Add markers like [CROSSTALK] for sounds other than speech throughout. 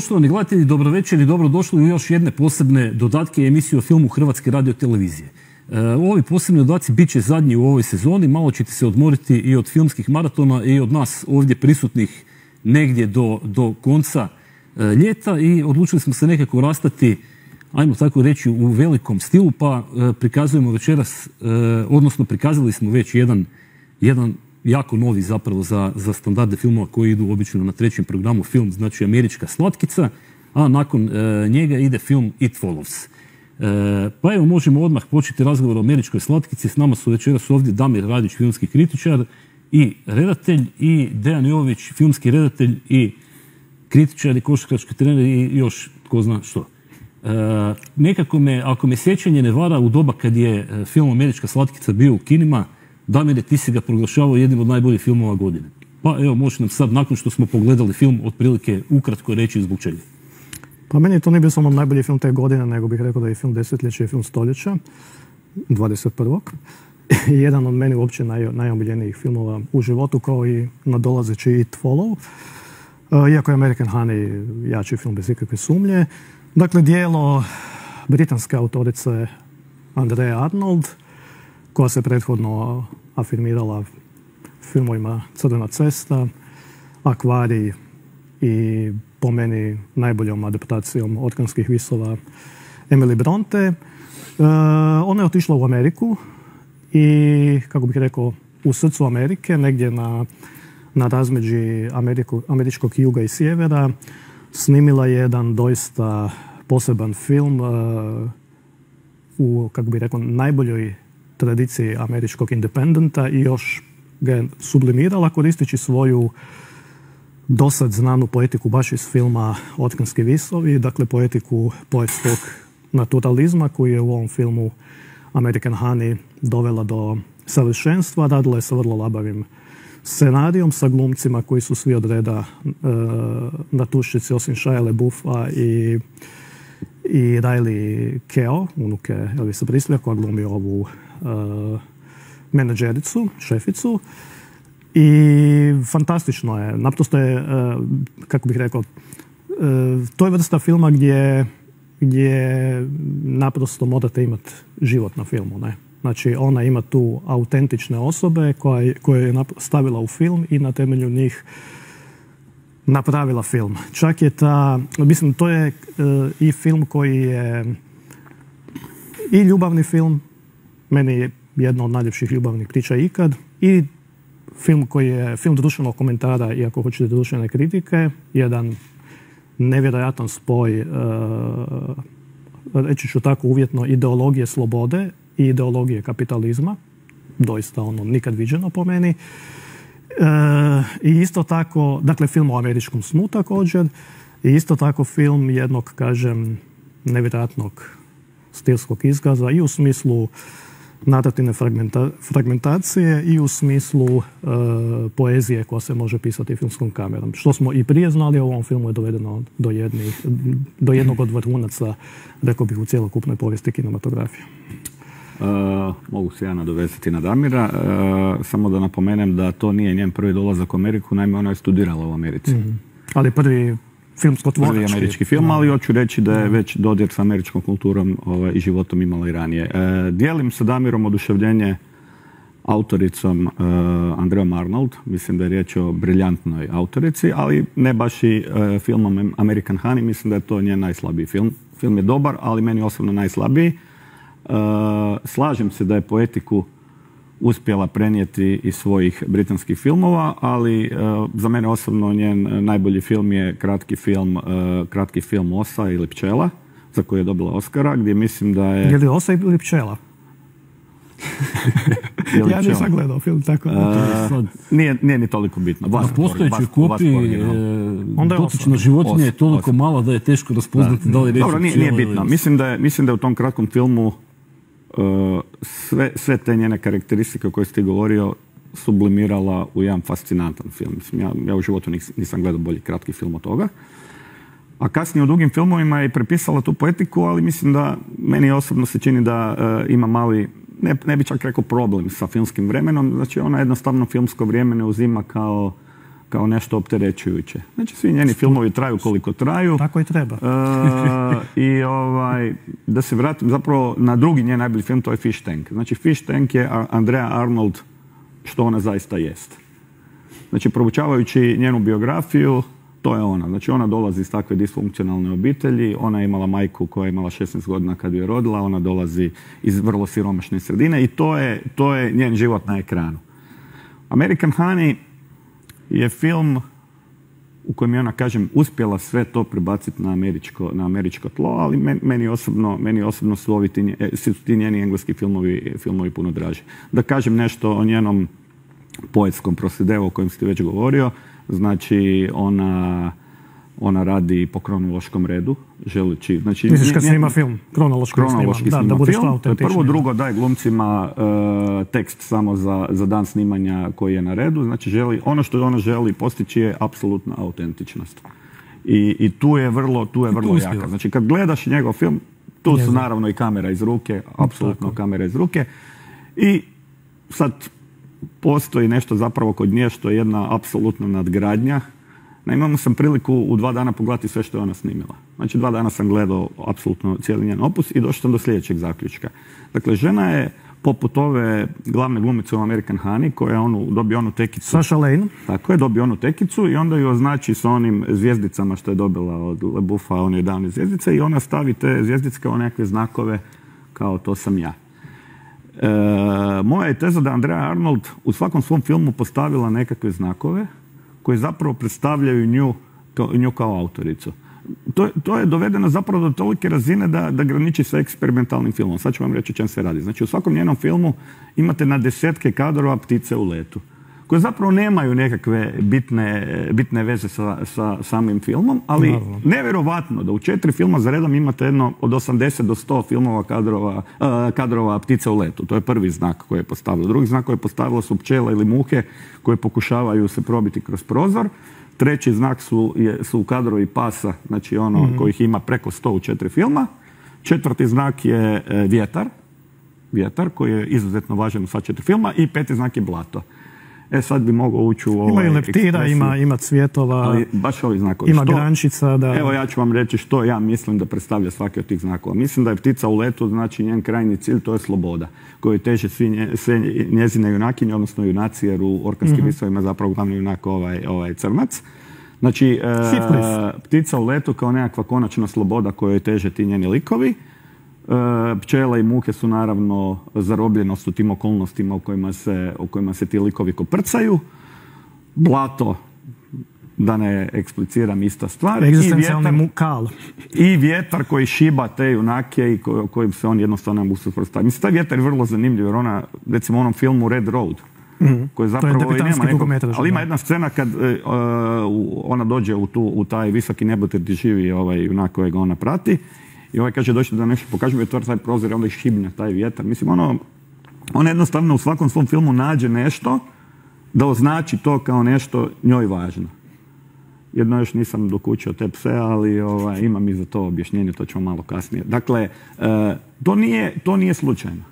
Poštovani gledatelji, dobro večer i dobrodošli u još jedne posebne dodatke emisije o filmu Hrvatske radio televizije. E, ovi posebni dodaci bit će zadnji u ovoj sezoni, malo ćete se odmoriti i od filmskih maratona i od nas ovdje prisutnih negdje do, do konca e, ljeta i odlučili smo se nekako rastati, ajmo tako reći, u velikom stilu, pa e, prikazujemo večeras, odnosno prikazali smo već jedan, jedan jako novi zapravo za, za standarde filmova koji idu obično na trećem programu film, znači Američka slatkica, a nakon e, njega ide film It Follows. E, pa evo možemo odmah početi razgovor o Američkoj slatkici. S nama su večeras ovdje Damir Radić, filmski kritičar i redatelj i Dejan Jović, filmski redatelj i kritičar i košarkaški trener i još tko zna što. E, nekako me, ako me sjećanje ne vara u doba kad je film Američka slatkica bio u kinima, Damire, ti si ga proglašavao jednim od najboljih filmova godine. Pa evo, možeš nam sad, nakon što smo pogledali film, otprilike ukratko reći zbog čega. Pa meni to nije bio samo najbolji film te godine, nego bih rekao da je film desetljeća i film stoljeća, 21. I [LAUGHS] jedan od meni uopće naj, najomiljenijih filmova u životu, kao i nadolazeći It Follow. E, iako je American Honey jači film bez ikakve sumnje. Dakle, dijelo britanske autorice Andrea Arnold, koja se prethodno afirmirala filmovima Crvena cesta, Akvarij i po meni najboljom adaptacijom Otkanskih visova Emily Bronte. E, ona je otišla u Ameriku i, kako bih rekao, u srcu Amerike, negdje na, na razmeđi američkog juga i sjevera, snimila je jedan doista poseban film e, u, kako bih rekao, najboljoj tradiciji američkog independenta i još ga je sublimirala koristeći svoju dosad znanu poetiku baš iz filma Otkanski visovi, dakle poetiku poetskog naturalizma koji je u ovom filmu American Honey dovela do savršenstva. Radila je sa vrlo labavim scenarijom, sa glumcima koji su svi od reda e, na tuščici osim Shia LaBeoufa i i Riley Keo, unuke Elvisa Prislija, koja glumi ovu menadžericu, šeficu. I fantastično je. Naprosto je, uh, kako bih rekao, uh, to je vrsta filma gdje, gdje naprosto morate imati život na filmu. Ne? Znači, ona ima tu autentične osobe koje, koje je stavila u film i na temelju njih napravila film. Čak je ta, mislim, to je i film koji je i ljubavni film, meni je jedna od najljepših ljubavnih priča ikad i film koji je film društvenog komentara i ako hoćete društvene kritike, jedan nevjerojatan spoj, uh, reći ću tako uvjetno, ideologije slobode i ideologije kapitalizma, doista ono nikad viđeno po meni. Uh, I isto tako, dakle film o američkom snu također, i isto tako film jednog, kažem, nevjerojatnog stilskog izgaza i u smislu narativne fragmentacije i u smislu e, poezije koja se može pisati filmskom kamerom. Što smo i prije znali, u ovom filmu je dovedeno do, jednih, do jednog od vrhunaca, rekao bih, u cjelokupnoj povijesti kinematografije. Uh, mogu se ja nadovezati na Damira. Uh, samo da napomenem da to nije njen prvi dolazak u Ameriku, naime ona je studirala u Americi. Mhm. Ali prvi filmsko Prvi američki film, ali hoću reći da je već dodir s američkom kulturom ovaj, i životom imala i ranije. E, dijelim sa Damirom oduševljenje autoricom e, Andreom Arnold. Mislim da je riječ o briljantnoj autorici, ali ne baš i e, filmom American Honey. Mislim da je to njen najslabiji film. Film je dobar, ali meni osobno najslabiji. Slažem se da je poetiku uspjela prenijeti iz svojih britanskih filmova, ali e, za mene osobno njen najbolji film je kratki film, uh, kratki film Osa ili Pčela, za koji je dobila Oscara, gdje mislim da je... Je li Osa ili Pčela? [LAUGHS] ja nisam gledao film tako. Uh, nije, nije ni toliko bitno. Na postojećoj kopiji dotična životinja je toliko mala da je teško raspoznati da, da li Dobro, nije, nije bitno. Mislim da, je, mislim da je u tom kratkom filmu sve, sve te njene karakteristike koje ste govorio sublimirala u jedan fascinantan film. Mislim, ja, ja u životu nisam gledao bolji kratki film od toga. A kasnije u drugim filmovima je prepisala tu poetiku, ali mislim da meni osobno se čini da uh, ima mali, ne, ne bi čak rekao problem sa filmskim vremenom. Znači ona jednostavno filmsko vrijeme ne uzima kao kao nešto opterećujuće. Znači, svi njeni filmovi traju koliko traju. Tako i treba. E, I ovaj, da se vratim zapravo na drugi njen najbolji film, to je Fish Tank. Znači, Fish Tank je Andrea Arnold što ona zaista jest. Znači, proučavajući njenu biografiju, to je ona. Znači, ona dolazi iz takve disfunkcionalne obitelji, ona je imala majku koja je imala 16 godina kad je rodila, ona dolazi iz vrlo siromašne sredine i to je, to je njen život na ekranu. American Honey je film u kojem je ona, kažem, uspjela sve to prebaciti na američko, na američko tlo, ali meni, osobno, meni osobno su, ovi ti, su ti njeni engleski filmovi, filmovi puno draži. Da kažem nešto o njenom poetskom prosideu o kojem ste već govorio, znači ona ona radi po kronološkom redu, želeći... Znači, Misliš kad snima film, kronološki, kronološki snima, da, da film, to je prvo, drugo daje glumcima uh, tekst samo za, za dan snimanja koji je na redu, znači želi, ono što ona želi postići je apsolutna autentičnost. I, I, tu je vrlo, tu je vrlo jaka. Znači kad gledaš njegov film, tu su naravno i kamera iz ruke, apsolutno kamera iz ruke. I sad postoji nešto zapravo kod nje što je jedna apsolutna nadgradnja imamo sam priliku u dva dana pogledati sve što je ona snimila. Znači dva dana sam gledao apsolutno cijeli njen opus i došao sam do sljedećeg zaključka. Dakle, žena je poput ove glavne glumice u American Honey koja onu, dobije onu tekicu. Sasha Lane. Tako je, dobije onu tekicu i onda ju označi s onim zvijezdicama što je dobila od Lebufa, on je davne zvijezdice i ona stavi te zvijezdice kao nekakve znakove kao to sam ja. E, moja je teza da Andrea Arnold u svakom svom filmu postavila nekakve znakove koji zapravo predstavljaju nju, nju kao autoricu. To, to, je dovedeno zapravo do tolike razine da, da graniči sa eksperimentalnim filmom. Sad ću vam reći o čem se radi. Znači u svakom njenom filmu imate na desetke kadrova ptice u letu koje zapravo nemaju nekakve bitne, bitne veze sa, sa samim filmom, ali Naravno. nevjerovatno da u četiri filma za redom imate jedno od 80 do 100 filmova kadrova, uh, kadrova ptica u letu. To je prvi znak koji je postavilo. Drugi znak koji je postavilo su pčele ili muhe koje pokušavaju se probiti kroz prozor. Treći znak su, je, su kadrovi pasa, znači ono mm kojih ima preko 100 u četiri filma. Četvrti znak je e, vjetar, vjetar koji je izuzetno važan u sva četiri filma i peti znak je blato. E sad bi mogao ući u ovaj Ima leptira, ima, ima cvjetova, ali baš ovi znakovi. ima grančica. Da... Evo ja ću vam reći što ja mislim da predstavlja svaki od tih znakova. Mislim da je ptica u letu, znači njen krajnji cilj, to je sloboda, koju teže svi sve njezine junakinje, odnosno junaci, jer u orkanskim mm zapravo glavni junak ovaj, ovaj crnac. Znači, e, ptica u letu kao nekakva konačna sloboda kojoj teže ti njeni likovi. E, pčele i muhe su naravno zarobljenost u tim okolnostima u kojima se, u kojima se ti likovi koprcaju. Blato, da ne ekspliciram ista stvar. I vjetar, mukal. I vjetar koji šiba te junake i kojim se on jednostavno ne mogu suprotstaviti. Mislim, taj vjetar je vrlo zanimljiv jer ona, recimo u onom filmu Red Road, mm koji zapravo i nema nekog, ali ima jedna scena kad e, ona dođe u, tu, u taj visoki nebotir gdje živi ovaj junak kojega ona prati i ovaj kaže doći da nešto mi otvara taj prozor i onda ih šibnja taj vjetar. Mislim, ono, on jednostavno u svakom svom filmu nađe nešto da označi to kao nešto njoj važno. Jedno još nisam dokučio te pse, ali ovaj, imam i za to objašnjenje, to ćemo malo kasnije. Dakle, e, to, nije, to nije slučajno.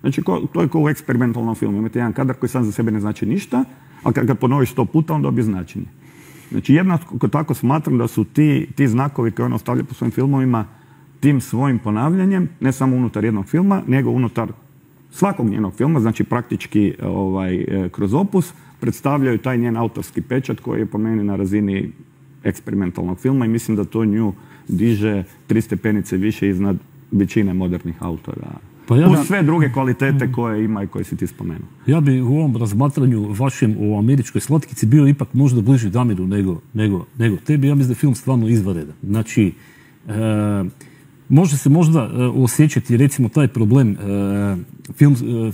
Znači, to je kao u eksperimentalnom filmu. Imate jedan kadar koji sam za sebe ne znači ništa, a kad ga ponoviš sto puta, on dobije značenje. Znači, jednako tako smatram da su ti, ti znakovi koje on ostavlja po svojim filmovima tim svojim ponavljanjem, ne samo unutar jednog filma, nego unutar svakog njenog filma, znači praktički ovaj, e, kroz opus, predstavljaju taj njen autorski pečat koji je po meni na razini eksperimentalnog filma i mislim da to nju diže tri stepenice više iznad većine modernih autora. Pa ja Uz sve druge kvalitete koje ima i koje si ti spomenuo. Ja bi u ovom razmatranju vašem o američkoj slatkici bio ipak možda bliži Damiru nego, nego, nego tebi. Ja mislim da je film stvarno izvaredan. Znači, e, može se možda e, osjećati recimo taj problem e, film, e,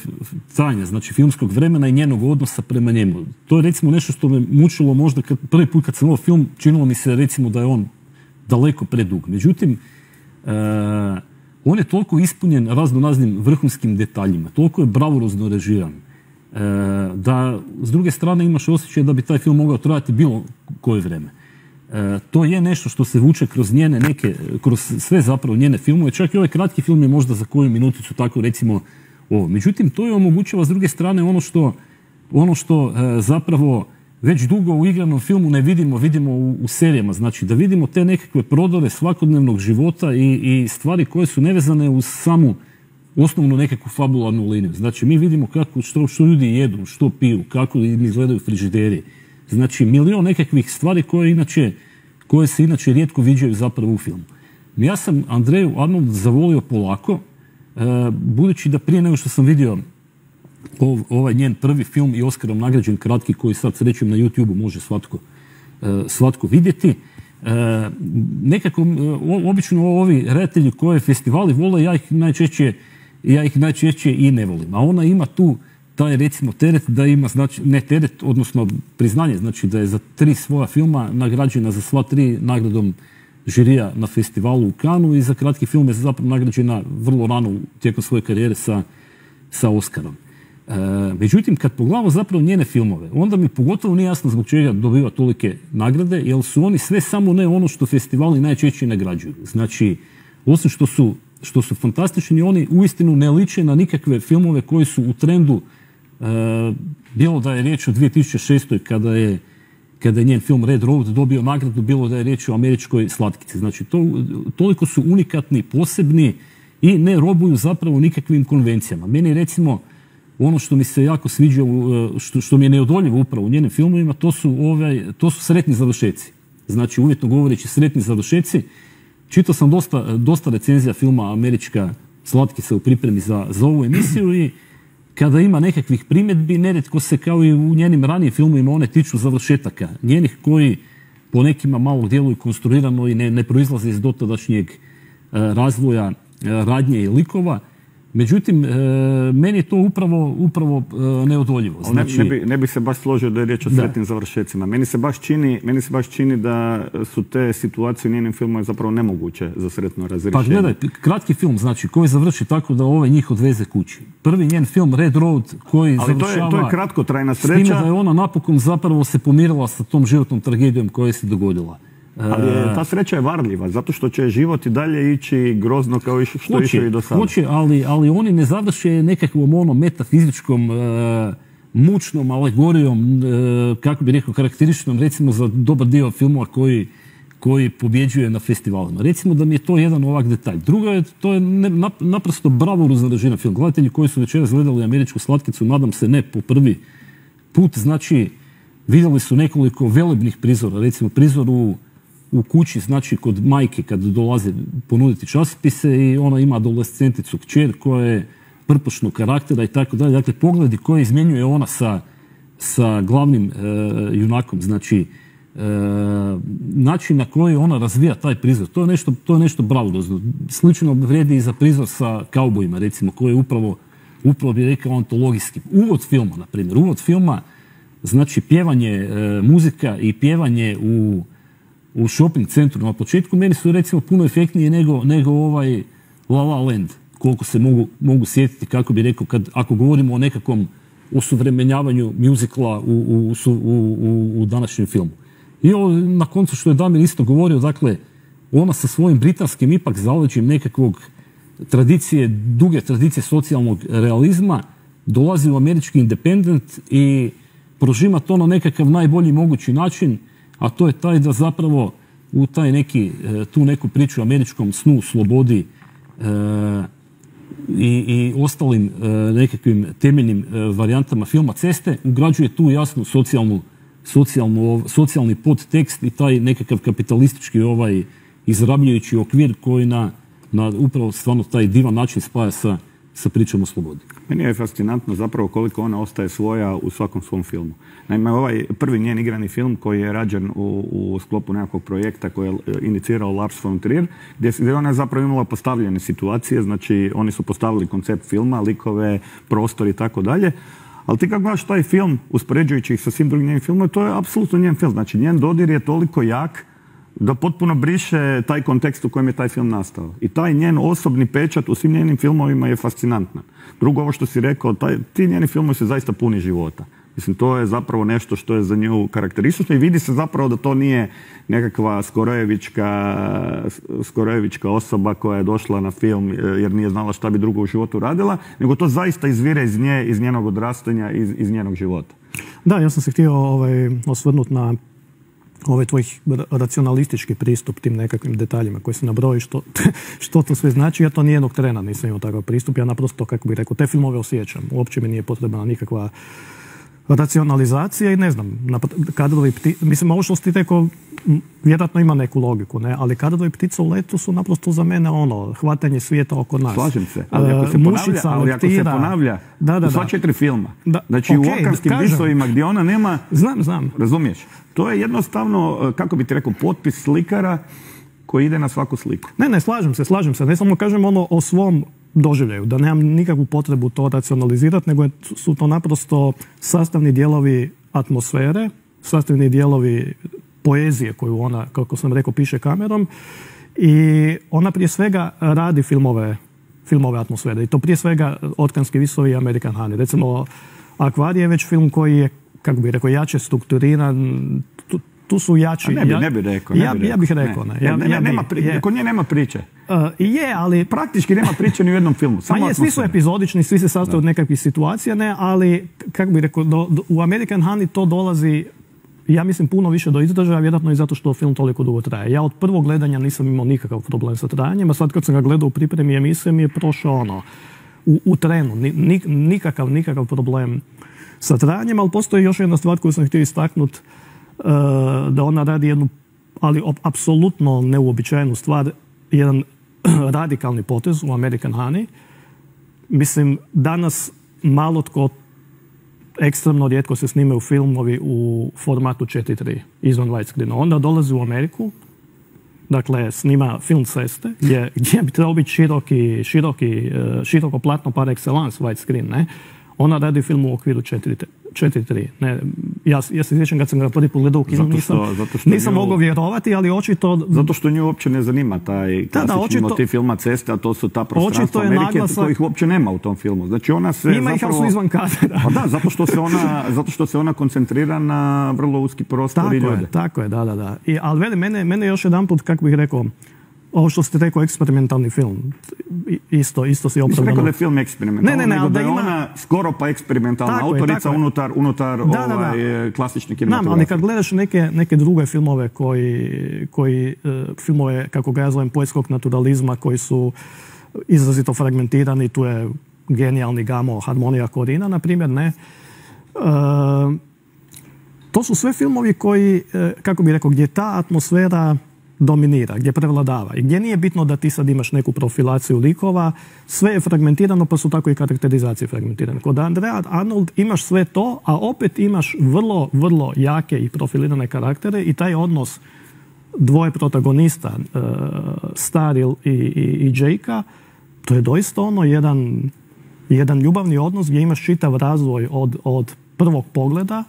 trajanja, znači filmskog vremena i njenog odnosa prema njemu. To je recimo nešto što me mučilo možda kad, prvi put kad sam ovo film, činilo mi se recimo da je on daleko predug. Međutim, on je toliko ispunjen raznoraznim vrhunskim detaljima, toliko je bravurozno režiran, da s druge strane imaš osjećaj da bi taj film mogao trajati bilo koje vreme. E, to je nešto što se vuče kroz njene neke, kroz sve zapravo njene filmove, čak i ovaj kratki film je možda za koju minuticu tako recimo ovo. Međutim, to je omogućava s druge strane ono što, ono što e, zapravo već dugo u igranom filmu ne vidimo, vidimo u, u serijama. Znači da vidimo te nekakve prodore svakodnevnog života i, i stvari koje su nevezane uz samu osnovnu nekakvu fabularnu liniju. Znači mi vidimo kako, što, što ljudi jedu, što piju, kako im izgledaju frižideri. Znači milion nekakvih stvari koje inače koje se inače rijetko viđaju zapravo u filmu. Ja sam Andreju Arnold zavolio polako, e, budući da prije nego što sam vidio ov, ovaj njen prvi film i Oskarom nagrađen kratki koji sad srećem na YouTube može svatko, e, svatko vidjeti. E, nekako, o, obično ovi redatelji koje festivali vole, ja ih najčešće ja ih najčešće i ne volim. A ona ima tu taj recimo teret da ima, znači, ne teret, odnosno priznanje, znači da je za tri svoja filma nagrađena za sva tri nagradom žirija na festivalu u Kanu i za kratki film je zapravo nagrađena vrlo rano tijekom svoje karijere sa, sa Oskarom. E, međutim, kad pogledamo zapravo njene filmove, onda mi pogotovo nije jasno zbog čega dobiva tolike nagrade, jer su oni sve samo ne ono što festivali najčešće nagrađuju. Znači, osim što su, što su fantastični, oni uistinu ne liče na nikakve filmove koji su u trendu bilo da je riječ o 2006. kada je kada je njen film Red Road dobio nagradu, bilo da je riječ o američkoj slatkici. Znači, to, toliko su unikatni, posebni i ne robuju zapravo nikakvim konvencijama. Meni recimo, ono što mi se jako sviđa, što, što mi je neodoljivo upravo u njenim filmovima, to su, ovaj, to su sretni završeci. Znači, uvjetno govoreći sretni završeci. Čitao sam dosta, dosta recenzija filma Američka slatkica u pripremi za, za ovu emisiju i kada ima nekakvih primjedbi, neretko se kao i u njenim ranijim filmovima one tiču završetaka. Njenih koji po nekima malo djeluju konstruirano i ne, ne proizlaze iz dotadašnjeg e, razvoja e, radnje i likova. Međutim, e, meni je to upravo, upravo e, neodoljivo. Znači... Ne, bi, ne bi se baš složio da je riječ o sretnim završecima. Meni se, baš čini, meni se baš čini da su te situacije u njenim filmovima zapravo nemoguće za sretno razrješenje. Pa gledaj, kratki film, znači, koji završi tako da ovaj njih odveze kući. Prvi njen film Red Road koji Ali završava... to je, to je kratkotrajna S time sreća. da je ona napokon zapravo se pomirila sa tom životnom tragedijom koja se dogodila. Ali je- ta sreća je varljiva, zato što će život i dalje ići grozno kao i što išao i do sada. Hoće, ali, ali oni ne završe nekakvom ono metafizičkom e, mučnom alegorijom, e, kako bi rekao, karakterističnom recimo za dobar dio filmova koji, koji pobjeđuje na festivalima. Recimo da mi je to jedan ovak detalj. Drugo je, to je ne, nap- naprosto bravuruzno režina film. Gledatelji koji su večeras gledali Američku slatkicu, nadam se ne po prvi put, znači vidjeli su nekoliko velebnih prizora, recimo prizor u, u kući, znači kod majke kad dolaze ponuditi časopise i ona ima adolescenticu kćer koja je prpošnog karaktera i tako dalje. Dakle, pogledi koje izmjenjuje ona sa, sa glavnim e, junakom, znači e, način na koji ona razvija taj prizor, to je nešto, to je nešto bravurozno. Slično vrijedi i za prizor sa kaubojima, recimo, koji je upravo, upravo bi rekao antologijski. Uvod filma, na primjer, uvod filma, znači pjevanje e, muzika i pjevanje u, u shopping centru na početku, meni su recimo puno efektnije nego, nego ovaj La La Land, koliko se mogu, mogu sjetiti, kako bi rekao, kad, ako govorimo o nekakvom osuvremenjavanju muzikla u, u, u, u, današnjem filmu. I ovo, na koncu što je Damir isto govorio, dakle, ona sa svojim britanskim ipak zaleđem nekakvog tradicije, duge tradicije socijalnog realizma, dolazi u američki independent i prožima to na nekakav najbolji mogući način, a to je taj da zapravo u taj neki, e, tu neku priču o američkom snu, slobodi e, i, i ostalim e, nekakvim temeljnim e, varijantama filma Ceste, ugrađuje tu jasnu socijalnu, socijalnu, socijalni podtekst i taj nekakav kapitalistički ovaj izrabljujući okvir koji na, na upravo stvarno taj divan način spaja sa, sa pričom o slobodi. Meni je fascinantno zapravo koliko ona ostaje svoja u svakom svom filmu. Naime, ovaj prvi njen igrani film koji je rađen u, u sklopu nekakvog projekta koji je e, inicirao Lars von Trier, gdje, gdje ona je zapravo imala postavljene situacije, znači oni su postavili koncept filma, likove, prostor i tako dalje. Ali ti kako gledaš taj film, uspoređujući ih sa svim drugim njenim filmom, to je apsolutno njen film. Znači, njen dodir je toliko jak da potpuno briše taj kontekst u kojem je taj film nastao. I taj njen osobni pečat u svim njenim filmovima je fascinantan. Drugo, ovo što si rekao, taj, ti njeni filmovi su zaista puni života. Mislim, to je zapravo nešto što je za nju karakteristično i vidi se zapravo da to nije nekakva skorojevička, skorojevička osoba koja je došla na film e, jer nije znala šta bi drugo u životu radila, nego to zaista izvire iz nje, iz njenog odrastanja, iz, iz njenog života. Da, ja sam se htio ovaj, osvrnuti na ovaj tvoj racionalistički pristup tim nekakvim detaljima koji se nabroji što, [LAUGHS] što to sve znači. Ja to nijednog trena nisam imao takav pristup. Ja naprosto, kako bih rekao, te filmove osjećam. Uopće mi nije potrebna nikakva racionalizacija i ne znam, kadrovi pti, mislim ovo što ti rekao vjerojatno ima neku logiku, ne, ali kadrovi ptica u letu su naprosto za mene ono, hvatanje svijeta oko nas. Slažem se, ali ako se ponavlja, ali ako se ponavlja da, da, u sva četiri filma, da, znači okay, u okanskim visovima gdje ona nema, znam, znam. razumiješ, to je jednostavno, kako bi ti rekao, potpis slikara koji ide na svaku sliku. Ne, ne, slažem se, slažem se, ne samo kažem ono o svom doživljaju, da nemam nikakvu potrebu to racionalizirati, nego su to naprosto sastavni dijelovi atmosfere, sastavni dijelovi poezije koju ona, kako sam rekao, piše kamerom i ona prije svega radi filmove, filmove atmosfere i to prije svega Otkanski visovi i American Honey. Recimo, Akvarij je već film koji je, kako bi rekao, jače strukturiran, tu su jači. ne, bi, ne bi rekao. Ne ja, bi ja bih rekao. Ne. Ja, ne, nema je. Kod nje nema priče. Uh, je, ali... Praktički nema priče ni u jednom filmu. [LAUGHS] Samo je, svi su epizodični, svi se sastoje od nekakvih situacija, ne, ali, kako bih rekao, do, u American Honey to dolazi ja mislim puno više do izražaja, vjerojatno i zato što film toliko dugo traje. Ja od prvog gledanja nisam imao nikakav problem sa trajanjem, a sad kad sam ga gledao u pripremi emisije mi je prošao ono, u, u trenu, nikakav, nikakav problem sa trajanjem, ali postoji još jedna stvar koju sam htio istaknuti da ona radi jednu, ali apsolutno neuobičajenu stvar, jedan [CLEARS THROAT] radikalni potez u American Honey. Mislim, danas malo tko ekstremno rijetko se snime u filmovi u formatu 4.3 izvan widescreena. Onda dolazi u Ameriku, dakle snima film ceste gdje, [LAUGHS] gdje bi trebalo biti široki, široki, e, široko platno par excellence widescreen, ne? Ona radi film u okviru 4.3. Ne, ja, ja se sjećam kad sam ga prvi put gledao u kinu, nisam, zato što nisam nju, mogao vjerovati, ali očito... Zato što nju uopće ne zanima taj klasični da, očito, motiv filma Ceste, a to su ta prostranstva Amerike naglasa, kojih uopće nema u tom filmu. Znači ona se Ima zapravo... ih, su izvan kadra. Pa da, zato što, se ona, zato što se ona koncentrira na vrlo uski prostor tako i ljude. Je, tako je, da, da, da. I, ali veli, mene, mene još jedan put, kako bih rekao, ovo što ste rekao, eksperimentalni film. Isto, isto si opravdano. rekao da je film eksperimentalni, ne, ne, nego da, je ona skoro pa eksperimentalna tako autorica je, unutar, unutar da, da, ovaj, klasične kinematografije. ali kad gledaš neke, neke druge filmove koji, koji uh, filmove, kako ga ja zovem, poetskog naturalizma, koji su izrazito fragmentirani, tu je genijalni gamo harmonija korina, na primjer, ne. Uh, to su sve filmovi koji, uh, kako bi rekao, gdje ta atmosfera dominira, gdje prevladava i gdje nije bitno da ti sad imaš neku profilaciju likova, sve je fragmentirano pa su tako i karakterizacije fragmentirane. Kod Andrea Arnold imaš sve to, a opet imaš vrlo, vrlo jake i profilirane karaktere i taj odnos dvoje protagonista, Staril i, i, i Jakea, to je doista ono jedan, jedan ljubavni odnos gdje imaš čitav razvoj od, od prvog pogleda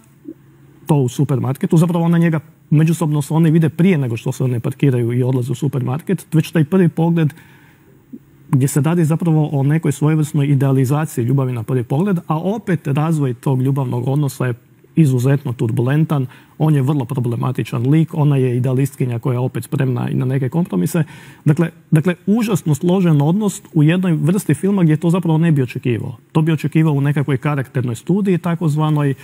to u supermarketu, zapravo ona njega međusobno se one vide prije nego što se one parkiraju i odlaze u supermarket, već taj prvi pogled gdje se radi zapravo o nekoj svojevrsnoj idealizaciji ljubavi na prvi pogled, a opet razvoj tog ljubavnog odnosa je izuzetno turbulentan, on je vrlo problematičan lik, ona je idealistkinja koja je opet spremna i na neke kompromise. Dakle, dakle, užasno složen odnos u jednoj vrsti filma gdje to zapravo ne bi očekivao. To bi očekivao u nekakvoj karakternoj studiji, takozvanoj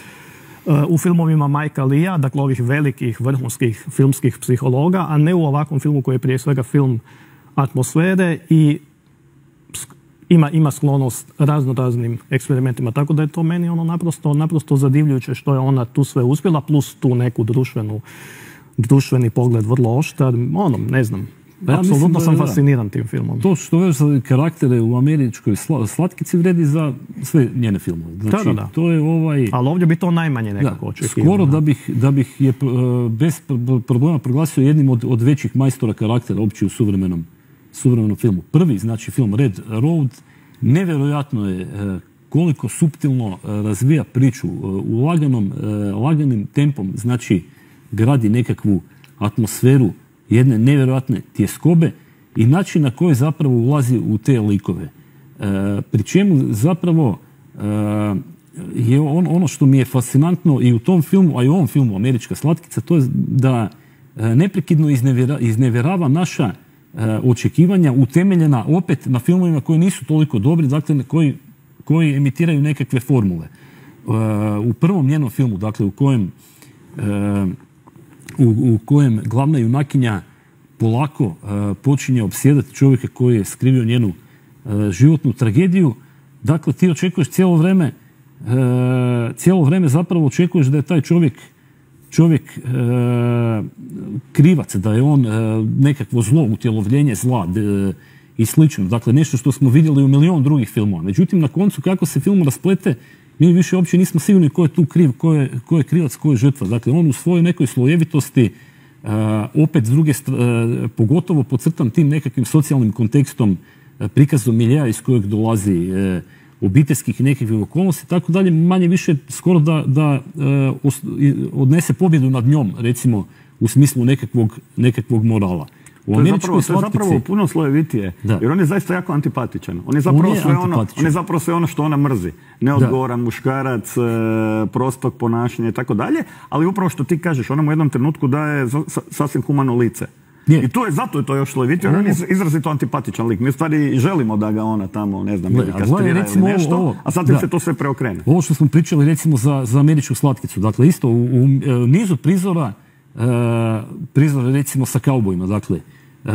u filmovima Majka Lija, dakle ovih velikih vrhunskih filmskih psihologa, a ne u ovakvom filmu koji je prije svega film atmosfere i ima, ima sklonost razno raznim eksperimentima. Tako da je to meni ono naprosto, naprosto zadivljujuće što je ona tu sve uspjela, plus tu neku društvenu, društveni pogled vrlo oštar. Ono, ne znam, ja Apsolutno sam fasciniran tim filmom. To što za karaktere u američkoj slatkici vredi za sve njene filmove. Znači, da, da, to je ovaj... Ali ovdje bi to najmanje nekako očekivano. Skoro da bih, da bih je e, bez problema proglasio jednim od, od većih majstora karaktera uopće u suvremenom, suvremenom filmu. Prvi, znači film Red Road, nevjerojatno je e, koliko suptilno e, razvija priču u laganom, laganim tempom, znači gradi nekakvu atmosferu jedne nevjerojatne tjeskobe i način na koji zapravo ulazi u te likove. E, pri čemu zapravo e, je on, ono što mi je fascinantno i u tom filmu, a i u ovom filmu Američka slatkica, to je da e, neprekidno iznevjera, iznevjerava naša očekivanja utemeljena opet na filmovima koji nisu toliko dobri, dakle koji, koji emitiraju nekakve formule. u prvom njenom filmu, dakle u kojem u, kojem glavna junakinja polako počinje obsjedati čovjeka koji je skrivio njenu životnu tragediju, dakle ti očekuješ cijelo vrijeme cijelo vrijeme zapravo očekuješ da je taj čovjek čovjek e, krivac, da je on e, nekakvo zlo, utjelovljenje zla e, i slično. Dakle, nešto što smo vidjeli u milion drugih filmova. Međutim, na koncu kako se film rasplete, mi više uopće nismo sigurni ko je tu kriv, ko je, ko je krivac, ko je žrtva. Dakle, on u svojoj nekoj slojevitosti, opet s druge pogotovo podcrtam tim nekakvim socijalnim kontekstom, prikazom milija iz kojeg dolazi obiteljskih i nekakvih okolnosti, tako dalje, manje više skoro da, da odnese pobjedu nad njom, recimo, u smislu nekakvog, nekakvog morala. U to je zapravo, to je zapravo puno slojevitije, jer on je zaista jako antipatičan. On je zapravo, sve ono, on je zapravo sve ono što ona mrzi. Neodgovoran muškarac, e, prostog ponašanja i tako dalje, ali upravo što ti kažeš, ona mu u jednom trenutku daje sasvim humano lice. I to je, zato je to još slojevitije, on je izrazito antipatičan lik. Mi u stvari želimo da ga ona tamo, ne znam, ili kastrira ili nešto, a sad se to sve preokrene. Ovo što smo pričali recimo za, za američku slatkicu, dakle isto u, u, nizu prizora, e, prizora recimo sa kaubojima, dakle, e,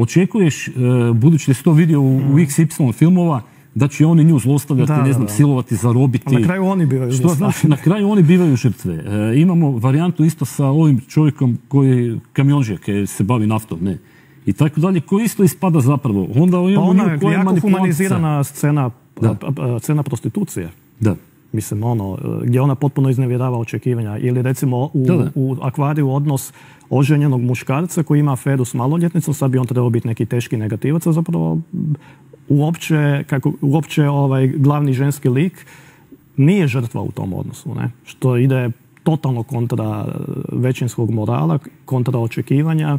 očekuješ, e, budući da si to vidio u, u mm. XY filmova, da će oni nju zlostavljati, ne znam, silovati, zarobiti. na kraju oni bivaju Što znači, na kraju oni bivaju žrtve. E, imamo varijantu isto sa ovim čovjekom koji je koji se bavi naftom, ne. I tako dalje, koji isto ispada zapravo. Onda pa ona je jako humanizirana scena, scena prostitucije. Da. Mislim, ono, gdje ona potpuno iznevjerava očekivanja. Ili recimo u, u akvariju odnos oženjenog muškarca koji ima aferu s maloljetnicom, sad bi on trebao biti neki teški negativac, a zapravo uopće, kako, uopće ovaj glavni ženski lik nije žrtva u tom odnosu, ne? što ide totalno kontra većinskog morala, kontra očekivanja.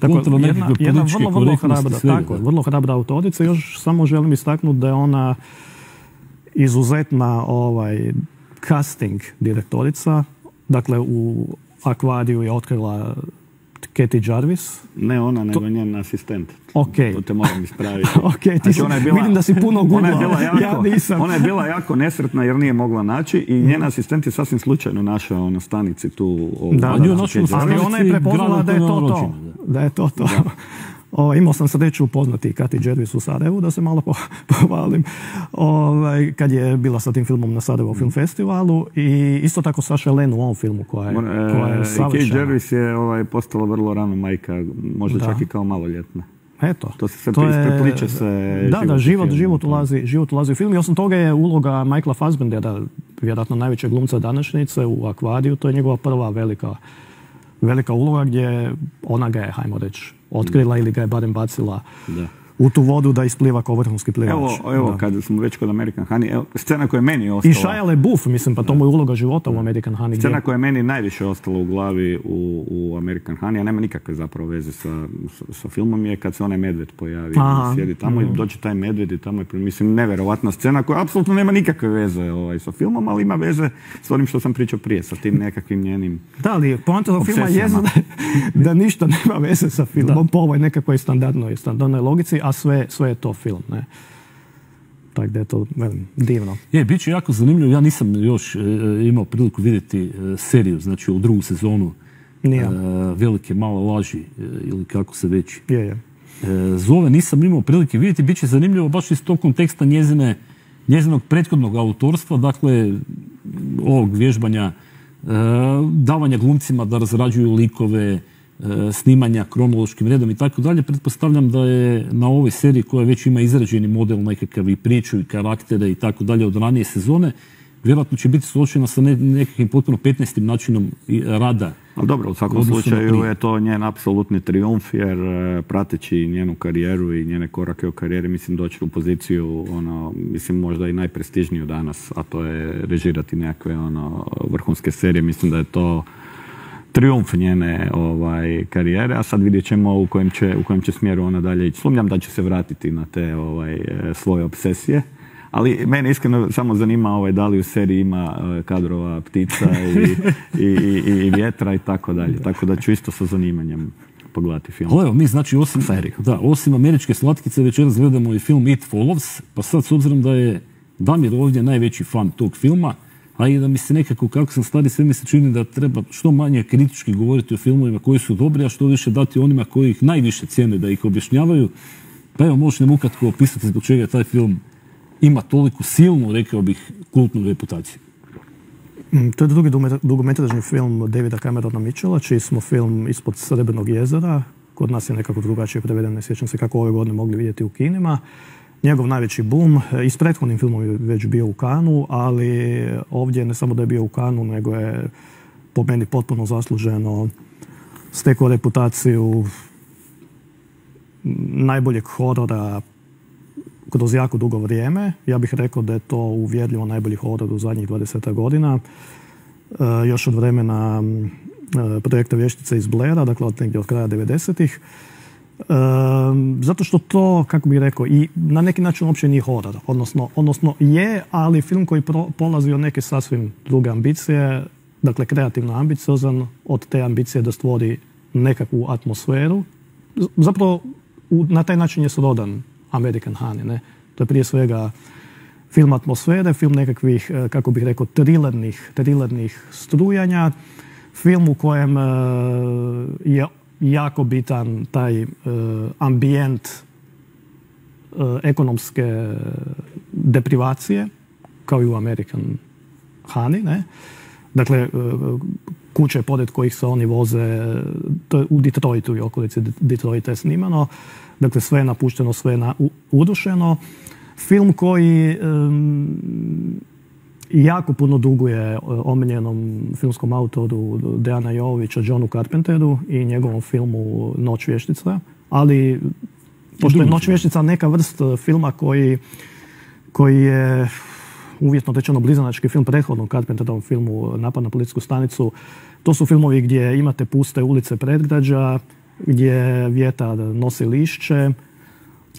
Tako, kontra jedna, jedna vrlo, vrlo hrabra, tako, vrlo hrabra autorica. Još samo želim istaknuti da je ona izuzetna ovaj, casting direktorica. Dakle, u Akvariju je otkrila Katie Jarvis. Ne ona, nego njen asistent. Ok. To te moram ispraviti. [LAUGHS] ok, ti znači, ona je bila, vidim da si puno Ona je bila [LAUGHS] jako, ja nisam. Ona je bila jako nesretna jer nije mogla naći i njen asistent je sasvim slučajno našao na stanici tu. Da, da, da, ali ona je prepoznala da je to to. Da je to to. O, imao sam sreću upoznati Kati Jervis u Sarajevu, da se malo [LAUGHS] pohvalim, ovaj, kad je bila sa tim filmom na Sarajevo Film Festivalu i isto tako Saša Len u ovom filmu koja je, koja je savršena. Jervis je ovaj, postala vrlo rano majka, možda čak i kao maloljetna. Eto. To se sve to je, se Da, da, život, život, ulazi, život ulazi u film i osim toga je uloga Michaela Fassbendera, vjerojatno najvećeg glumca današnjice u Akvadiju, to je njegova prva velika velika uloga gdje ona ga je, hajmo reći, otkrila ili ga je barem bacila da u tu vodu da ispliva kao vrhunski plivač. Evo, evo kad smo već kod American Honey, evo, scena koja je meni ostala... I Shia LaBeouf, mislim, pa to mu je uloga života u American Honey. Scena koja je meni najviše ostala u glavi u, u American Honey, a nema nikakve zapravo veze sa, sa, filmom, je kad se onaj medved pojavi. Aha. Sjedi tamo mm. i dođe taj medved i tamo je, mislim, neverovatna scena koja apsolutno nema nikakve veze ovaj, sa filmom, ali ima veze s onim što sam pričao prije, sa tim nekakvim njenim Da, ali poanta filma je da, da ništa nema veze sa filmom po ovoj nekakvoj standardnoj, standardnoj logici, a sve, sve je to film. Ne? Tako da je to velim, divno. Je, bit će jako zanimljivo. Ja nisam još e, imao priliku vidjeti e, seriju, znači u drugu sezonu e, Velike male laži ili kako se već je, je. zove. Nisam imao prilike vidjeti. Bit će zanimljivo baš iz tog konteksta njezine, njezinog prethodnog autorstva, dakle ovog vježbanja davanja glumcima da razrađuju likove, E, snimanja kronološkim redom i tako dalje, pretpostavljam da je na ovoj seriji koja već ima izrađeni model nekakav i priču i karaktere i tako dalje od ranije sezone, vjerojatno će biti suočena sa nekakvim potpuno 15. načinom rada. Ali dobro, u svakom slučaju je to njen apsolutni triumf jer e, prateći njenu karijeru i njene korake u karijeri mislim doći u poziciju ono, mislim možda i najprestižniju danas, a to je režirati nekakve ono, vrhunske serije. Mislim da je to triumf njene ovaj, karijere, a sad vidjet ćemo u kojem će, u kojem će smjeru ona dalje ići. Slumljam da će se vratiti na te ovaj, e, svoje obsesije. Ali mene iskreno samo zanima ovaj, da li u seriji ima e, kadrova ptica i, [LAUGHS] i, i, i vjetra i tako dalje. Tako da ću isto sa zanimanjem pogledati film. Evo, mi znači osim, da, osim američke slatkice večeras gledamo i film It Follows, pa sad s obzirom da je Damir ovdje najveći fan tog filma, a i da mi se nekako, kako sam stari, sve mi se čini da treba što manje kritički govoriti o filmovima koji su dobri, a što više dati onima koji ih najviše cijene da ih objašnjavaju. Pa evo, možeš nam ukratko opisati zbog čega taj film ima toliko silnu, rekao bih, kultnu reputaciju. Mm, To je drugi dugometražni film Davida Camerona Mitchella, čiji smo film Ispod Srebrnog jezera. Kod nas je nekako drugačije preveden, ne sjećam se kako ove godine mogli vidjeti u kinima. Njegov najveći boom, e, i s prethodnim filmom je već bio u Kanu, ali ovdje ne samo da je bio u Kanu, nego je po meni potpuno zasluženo stekao reputaciju najboljeg horora kroz jako dugo vrijeme. Ja bih rekao da je to uvjerljivo najbolji horor u zadnjih 20 godina. E, još od vremena e, projekta Vještice iz Blera, dakle od negdje od kraja 90-ih. Zato što to, kako bih rekao, i na neki način uopće nije horor. Odnosno, odnosno je, ali film koji pro- polazi od neke sasvim druge ambicije, dakle kreativno ambiciozan, od te ambicije da stvori nekakvu atmosferu. Zapravo, u- na taj način je srodan American Honey, ne? To je prije svega film atmosfere, film nekakvih, e, kako bih rekao, trilernih, trilernih strujanja, film u kojem e, je jako bitan taj e, ambijent e, ekonomske deprivacije, kao i u American Honey, ne? Dakle, e, kuće pored kojih se oni voze, to je u Detroitu i okolici Detroita je snimano, dakle sve je napušteno, sve je na. Film koji jako puno duguje e, omiljenom filmskom autoru Dejana Jovovića, Johnu Carpenteru i njegovom filmu Noć vještica, ali pošto je Noć vještica neka vrst e, filma koji, koji je uvjetno rečeno blizanački film prethodnom Carpenterovom filmu Napad na policijsku stanicu. To su filmovi gdje imate puste ulice predgrađa, gdje vjetar nosi lišće,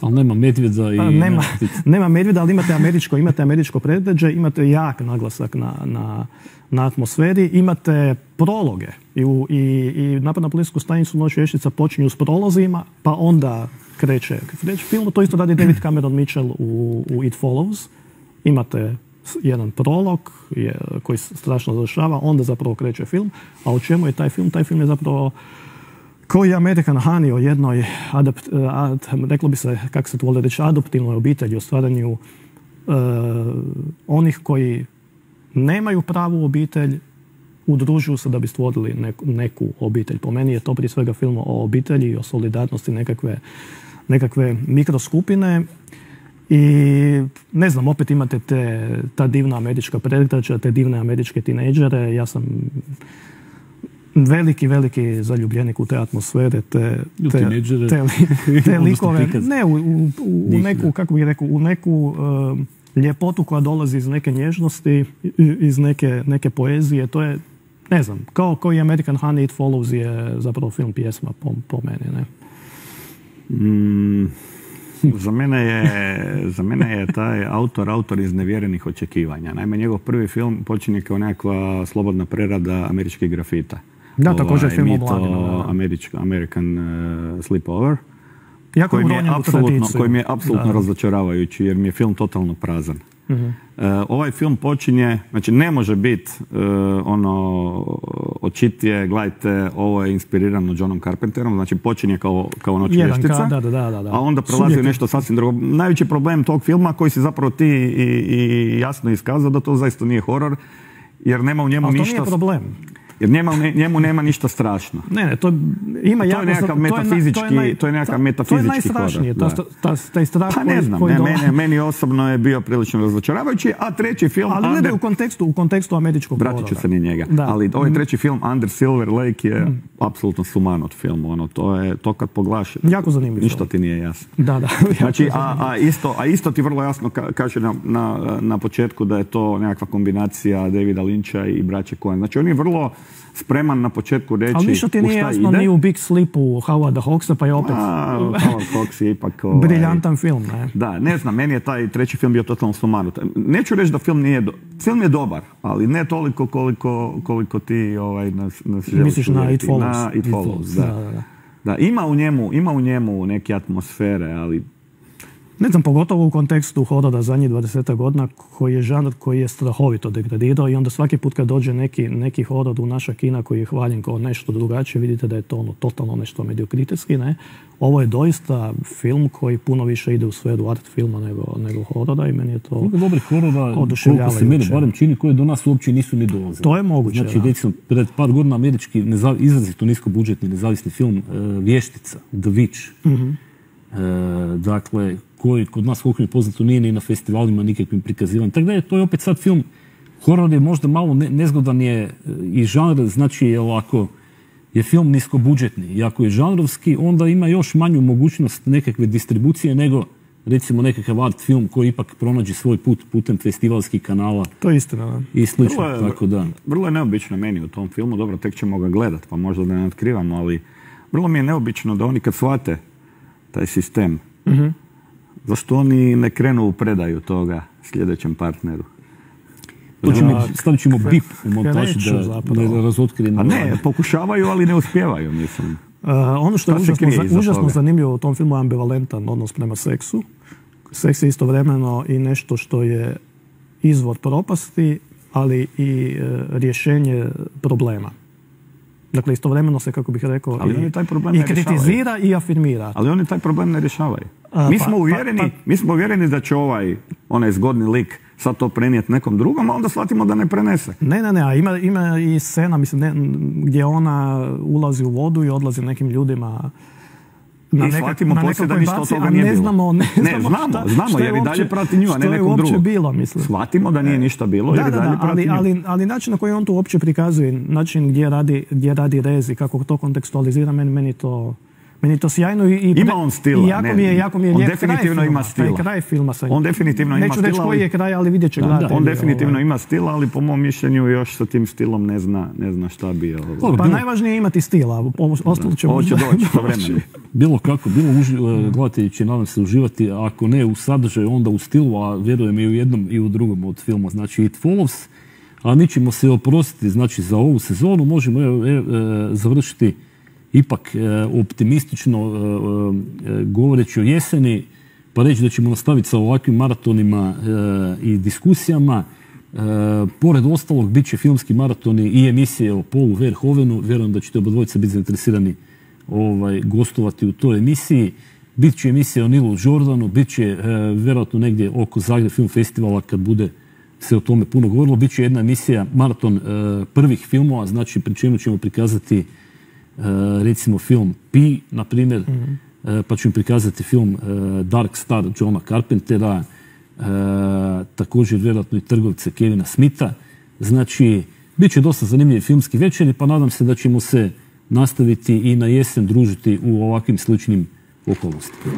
Ali nema medvjeda i... pa, nema, [LAUGHS] nema medvjeda, ali imate američko, imate američko predgrađe, imate jak naglasak na, na, na atmosferi, imate prologe i, u, i, i napad na policijsku stanicu Noć vještica počinju s prolozima, pa onda kreće, kreće film. To isto radi David Cameron Mitchell u, u It Follows. Imate jedan prolog je, koji strašno završava, onda zapravo kreće film. A o čemu je taj film? Taj film je zapravo koji je American Honey o jednoj, adapt, eh, ad, reklo bi se, kako se to voli reći, adoptivnoj obitelji, o stvaranju eh, onih koji nemaju pravu obitelj, udružuju se da bi stvorili neku, neku obitelj. Po meni je to prije svega film o obitelji, o solidarnosti nekakve, nekakve mikroskupine i ne znam, opet imate te, ta divna američka predgrađa, te divne američke tinejdžere. Ja sam veliki, veliki zaljubljenik u te atmosfere, te, U te, te, [LAUGHS] te likove. Ne, u, u, u neku, kako bih rekao, u neku um, ljepotu koja dolazi iz neke nježnosti, iz neke, neke poezije. To je, ne znam, kao, kao i American Honey It Follows je zapravo film pjesma po, po meni, ne? Mm, za, mene je, za mene je taj autor autor iz nevjerenih očekivanja. Naime, njegov prvi film počinje kao nekakva slobodna prerada američkih grafita. Da, također film o Mito. Američko, American uh, Sleepover. Jako koji mi je apsolutno, koji mi je apsolutno razočaravajući jer mi je film totalno prazan. E, ovaj film počinje, znači ne može biti e, ono očitije, gledajte, ovo je inspirirano Johnom Carpenterom, znači počinje kao, kao noć vještica, kadar, da, da, da. a onda prelazi u nešto sasvim drugo. Najveći problem tog filma koji si zapravo ti i, i jasno iskazao da to zaista nije horor, jer nema u njemu Ali to ništa... nije problem. Jer njema, ne- njemu nema ništa strašno. Ne, ne, to ima je nekakav to je na- metafizički- naj- to je nekakav to- metafizički To je najstrašnije, ta, ta, taj strah Pa ne znam, koji ne, dola- meni, meni osobno je bio prilično razočaravajući, a treći film... Ali ne Under- je u kontekstu, u kontekstu američkog Vratit ću se na njega. Da. Ali ovaj Mm. treći film, Under Silver Lake, je apsolutno sumanut film. Ono, to, je, to kad poglaš, Jako zanimljiv ništa ti nije jasno. Da, da. [LAUGHS] Znači, a, a, isto, a isto ti vrlo jasno ka- kaže na, na, na početku da je to nekakva kombinacija Davida Lyncha i braće Coen. Znači, on je vrlo spreman na početku reći Ali ništa ti nije jasno ide. ni u Big Sleepu Howarda Hawksa, pa je opet A, [LAUGHS] Howard Hawks je ipak... ovaj, briljantan film, ne? Da, ne znam, meni je taj treći film bio totalno sumanut. Neću reći da film nije... Do... Film je dobar, ali ne toliko koliko, koliko ti ovaj, nas, nas želiš Misliš na. It Follows. Na It It Follows, da, da, da. Da, ima u njemu, ima u njemu neke atmosfere, ali Ne znam, pogotovo u kontekstu horora zadnjih 20 godina koji je žanr koji je strahovito degradirao i onda svaki put kad dođe neki, neki horor u naša kina koji je hvaljen kao nešto drugačije, vidite da je to ono totalno nešto mediokritetski, ne? Ovo je doista film koji puno više ide u sferu art filma nego, nego horora i meni je to dobrih horora, koliko se meni barem čini, koje do nas uopće nisu ni dolazili. To je moguće, Znači, recimo, pred par godina američki nezav, izrazito niskobudžetni nezavisni film e, Vještica, The Witch. E, dakle, koji kod nas koliko mi je poznato nije ni na festivalima nikakvim prikazivanjem. Tako da je to je opet sad film, horor je možda malo ne- nezgodan je e, i žanr, znači je ovako, je film niskobudžetni. I ako je žanrovski, onda ima još manju mogućnost nekakve distribucije nego recimo nekakav art film koji ipak pronađe svoj put putem festivalskih kanala To je istina, da. i slično. Vrlo je- Tako da. Vrlo je neobično meni u tom filmu, dobro, tek ćemo ga gledat, pa možda da ne otkrivamo, ali vrlo mi je neobično da oni kad shvate taj sistem, zašto oni ne krenu u predaju toga sljedećem partneru? To ćemo, stavit ćemo bip u montaži da ne razotkrijemo. A ne, pokušavaju, ali ne uspijevaju, mislim. Uh, ono što je užasno, za- zanimljivo u tom filmu je ambivalentan odnos prema seksu. Seks je istovremeno i nešto što je izvor propasti, ali i e, rješenje problema. Dakle, istovremeno se, kako bih rekao, Ali i, oni taj problem i ne kritizira i afirmira. Ali oni taj problem ne rješavaju. A, mi pa- smo pa- uvjereni, pa- mi smo uvjereni da će ovaj, onaj zgodni lik sad to prenijeti nekom drugom, a onda shvatimo da ne prenese. Ne, ne, ne, a ima, ima i scena, mislim, ne, gdje ona ulazi u vodu i odlazi nekim ljudima na, I shvatimo na poslije da ništa od toga nije ne bilo. znamo, ne, Ne, znamo, znamo, šta, znamo, šta jer i dalje prati nju, a ne uopće drugog. bilo, mislim. Shvatimo da nije ništa bilo, jer Da, i da, dalje da, prati ali, nju. ali, ali način na koji on to uopće prikazuje, način gdje radi, gdje radi rez i kako to kontekstualizira, meni, meni to meni to sjajno i, i Ima on stila, I jako ne, mi je, jako mi je on lijep definitivno kraj filma, ima stila. Taj kraj filma sa On definitivno ima Neću reći stila, koji je kraj, ali vidjet će Da. On definitivno ovaj. ima stil, ali po mom mišljenju još sa tim stilom ne zna, ne zna šta bi. Dobro, Pa bilo- najvažnije je imati stila, ovo ostalo će Ovo će doći sa vremenom. Bilo kako, bilo uži- e, gledatelji će nadam se uživati, a ako ne u sadržaju, onda u stilu, a vjerujem i u jednom i u drugom od filma, znači It Follows. A mi ćemo se oprostiti, znači za ovu sezonu možemo e, završiti ipak e, optimistično e, e, govoreći o jeseni, pa reći da ćemo nastaviti sa ovakvim maratonima i diskusijama. Pored ostalog, bit će filmski maratoni i emisije o Polu Verhovenu. Vjerujem da ćete obadvojica biti zainteresirani ovaj, gostovati u toj emisiji. Bit će emisija o Nilu Jordanu, bit će vjerojatno negdje oko Zagreb Film Festivala kad bude se o tome puno govorilo. Bit će jedna emisija, maraton prvih filmova, znači pri čemu ćemo prikazati recimo film Pi, na primjer, e, pa ćemo prikazati film e, Dark Star Johna Carpentera, također vjerojatno i trgovce Kevina Smitha. Znači, bit će dosta zanimljivi filmski večeri, pa nadam se da ćemo se nastaviti i na jesen družiti u ovakvim sličnim okolnostima.